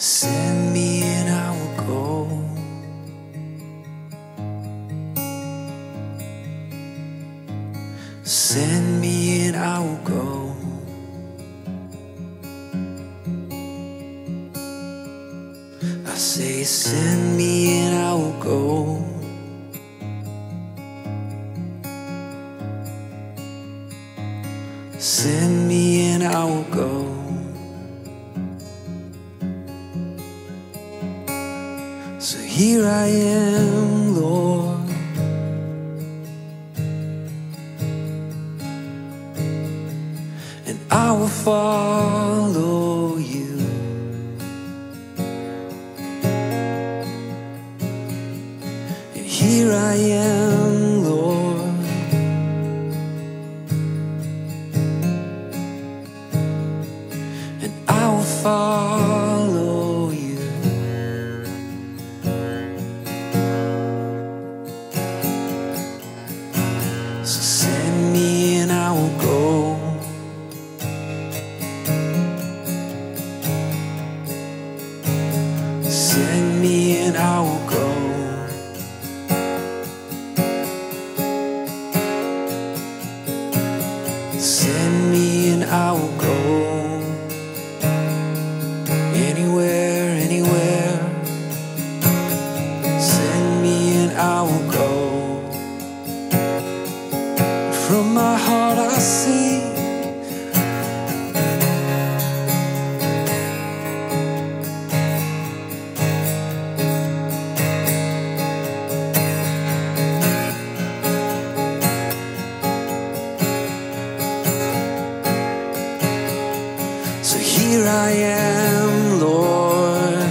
Send me and I will go. Send me and I will go. I say, send me and I will go. Send me and I will go. So here I am, Lord. And I will follow you. And here I am, Lord. And I will follow Anywhere, anywhere. Send me and I will go. From my heart I see here I am, Lord.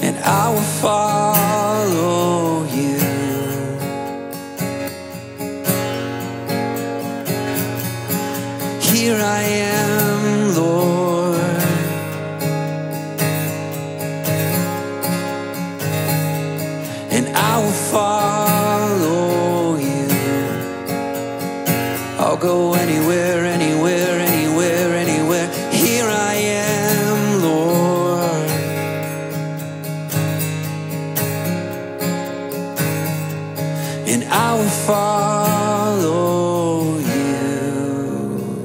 And I will follow you. Here I am, Lord. And I will follow go anywhere, anywhere, anywhere, anywhere. Here I am, Lord. And I will follow you.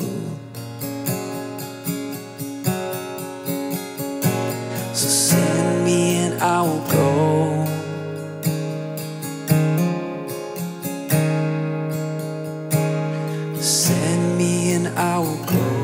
So send me and I will go. Send me and I will go.